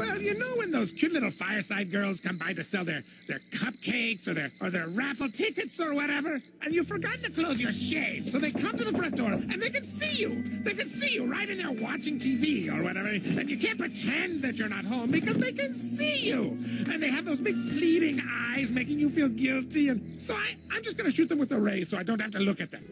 Well, you know when those cute little fireside girls come by to sell their, their cupcakes or their or their raffle tickets or whatever, and you've forgotten to close your shades, so they come to the front door and they can see you. They can see you right in there watching TV or whatever, and you can't pretend that you're not home because they can see you. And they have those big pleading eyes making you feel guilty, and so I, I'm just gonna shoot them with the ray so I don't have to look at them.